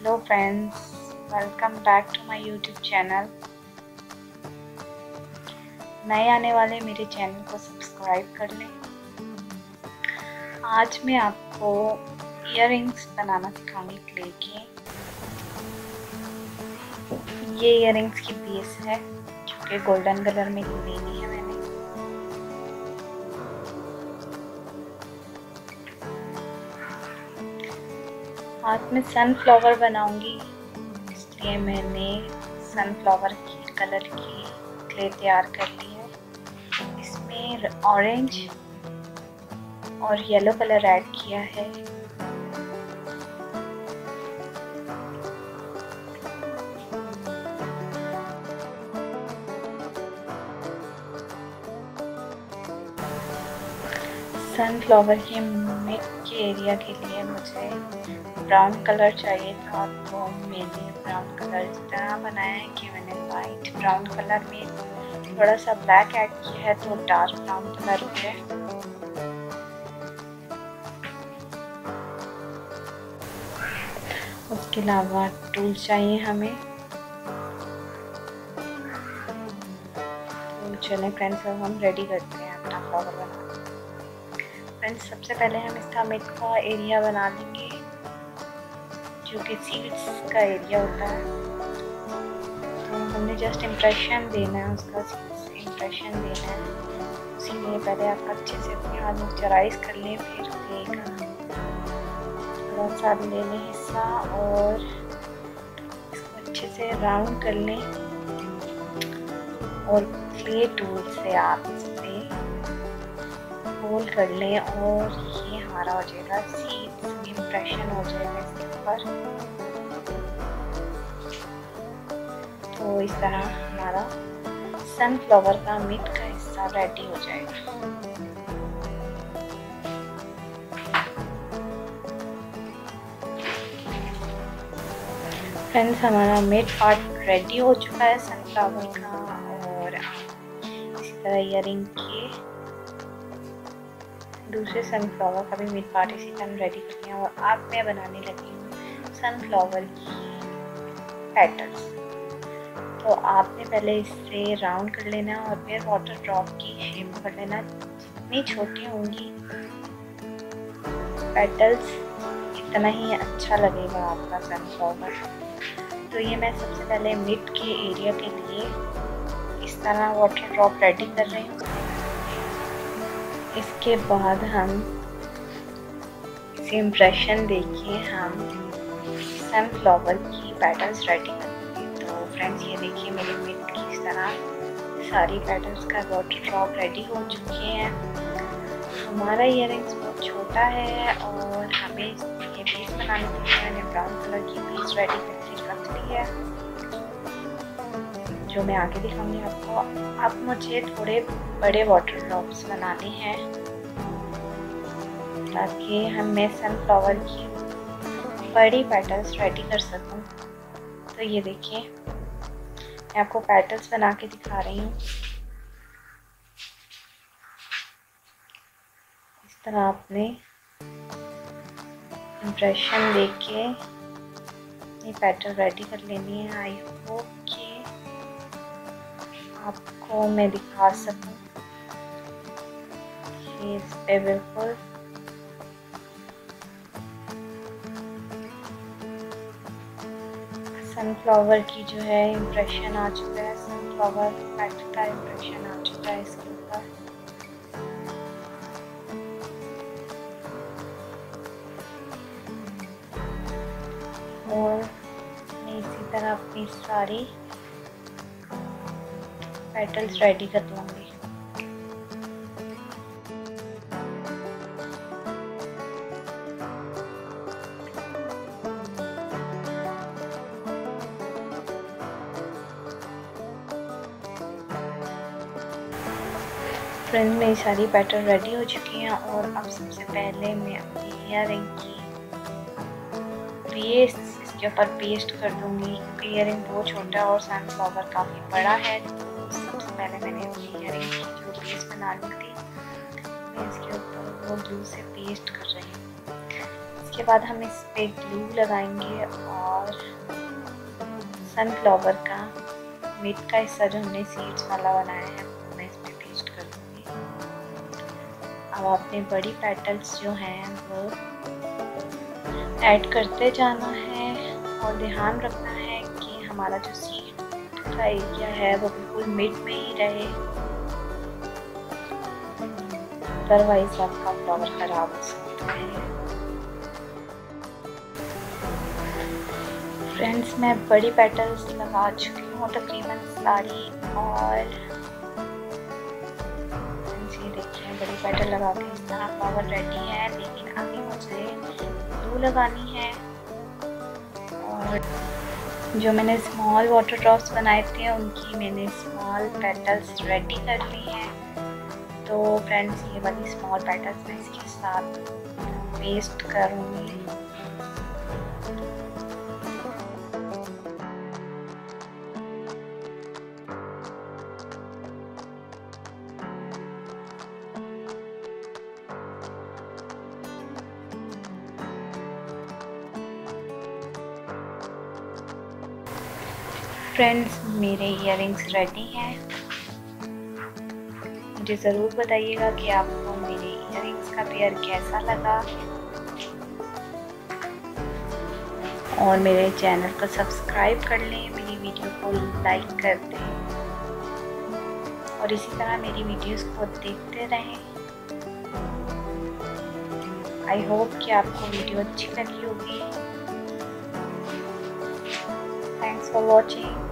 Hello friends welcome back to my YouTube channel नए आने वाले मेरे चैनल को सब्सक्राइब कर लें। आज मैं आपको इयर बनाना सिखाऊँगी क्ले के। ये इयर की पीस है, जो कि गोल्डन कलर में लेनी है। मैंने आज में सनफ्लावर बनाऊँगी। इसलिए मैंने सनफ्लावर की कलर की क्ले तैयार कर ली है। इसमें ऑरेंज और येलो कलर ऐड किया है। सनफ्लावर के मिड के एरिया के लिए मुझे ब्राउन कलर चाहिए था। तो मैंने ब्राउन कलर इस तरह बनाया है कि मैंने वाइट ब्राउन कलर में थोड़ा सा ब्लैक ऐड किया है तो डार्क ब्राउन कलर हो गया उसके अलावा टूल चाहिए हमें। तो चलें फ्रेंड्स अब हम रेडी करते हैं अपना फ्लावर बनाना। फ्रेंड्स सबसे पहले हम इसका मिड का एरिया बना लेंगे, जो कि सीड्स का एरिया होता है। तो हमने जस्ट इम्प्रेशन देना है, उसका इम्प्रेशन देना है। इसीलिए पहले आप अच्छे से अपने हाथ मॉइस्चराइज कर लें, फिर देगा थोड़ा सा ले लें हिस्सा और इसको अच्छे से राउंड कर लें। और क्ले टूल से आप होल कर लें और ये हमारा हो जाएगा सीड्स इम्प्रेशन हो जाएगा इसके ऊपर। तो इस तरह हमारा सनफ्लावर का मिट का हिस्सा रेडी हो जाएगा। फ्रेंड्स हमारा मिड पार्ट रेडी हो चुका है सनफ्लावर का और इसी तरह इयर के दूसरे सनफ्लावर का भी मीट पार्ट इसी तरह रेडी करते हैं और अब मैं बनाने लगी हूँ सनफ्लावर की पैटर्न्स तो आपने पहले इससे राउंड कर लेना और फिर वाटर ड्रॉप की शेप कर लेना। जितनी छोटी होंगी पेटल्स इतना ही अच्छा लगेगा आपका सनफ्लावर तो ये मैं सबसे पहले मिड के एरिया के लिए इस तरह वाटर ड्रॉप रेडी कर रही हूँ। इसके बाद हम इम्प्रेशन देखिए, हम सनफ्लावर की पैटर्न्स रेडी करेंगे। तो फ्रेंड्स ये देखिए मेरे मिट की इस तरह सारी पैटर्न्स का वाटर ड्रॉप रेडी हो चुके हैं। हमारा इयर बहुत छोटा है और हमें ये पीस बनाने के लिए मैंने ब्राउन कलर की पीस रेडी करके रख ली है। जो मैं आगे दिखाऊँगी आपको अब मुझे थोड़े बड़े वाटर ड्रॉप्स बनाने हैं, ताकि हम मैं सनफ्लावर की बड़ी पैटर्न्स रेडी कर सकूँ। तो ये देखिए, मैं आपको पैटर्न्स बना के दिखा रही हूँ। इस तरह आपने इम्प्रेशन देख के ये पैटर्न रेडी कर लेनी है आई होप कि आपको मैं दिखा सकूँ। इस पे बिल्कुल सनफ्लावर की जो है इम्प्रेशन आ चुका है। सनफ्लावर पैट का इम्प्रेशन आ चुका है इसके ऊपर। और मैं इसी तरह अपनी सारी पेटल्स रेडी कर लूँगी फ्रेंड, मेरी सारी पैटर्न रेडी हो चुकी हैं और अब सबसे पहले मैं अपनी हेयर रिंग की पेस्ट इसके ऊपर पेस्ट कर दूँगी। इयर रिंग बहुत छोटा और सनफ्लावर काफ़ी बड़ा है। पहले मैंने अपनी इयरिंग की जो पेस्ट बना ली थी, मैं इसके ऊपर वो ग्लू से पेस्ट कर रही हूँ। इसके बाद हम इस पे ग्लू लगाएँगे और सनफ्लावर का मिट का हिस्सा जो हमने सीड्स वाला बनाया है, मैं इस पर पेस्ट कर दूँगी। अब आपने बड़ी पेटल्स जो हैं वो ऐड करते जाना है और ध्यान रखना है कि हमारा जो सीड का एरिया है, वो बिल्कुल मिड में ही रहे। अदरवाइज़ आपका फ्लावर ख़राब हो सकता है। फ्रेंड्स मैं बड़ी पेटल्स लगा चुकी हूँ, तकरीबन सारी, और ये बड़ी पेटल लगा के इस तरह फ्लावर रेडी है, लेकिन अभी मुझे ग्लू लगानी है, और जो मैंने स्मॉल वाटर ड्रॉप्स बनाए थे, उनकी मैंने स्मॉल पेटल्स रेडी कर ली हैं। तो फ्रेंड्स ये वाली स्मॉल पेटल्स मैं इसके साथ पेस्ट करूँगी। फ्रेंड्स मेरे इयर रेडी हैं। मुझे ज़रूर बताइएगा कि आपको मेरे इयर का पेयर कैसा लगा। और मेरे चैनल को सब्सक्राइब कर लें, मेरी वीडियो को लाइक कर दें। और इसी तरह मेरी वीडियोस को देखते रहें। आई होप कि आपको वीडियो अच्छी लगी होगी। for watching.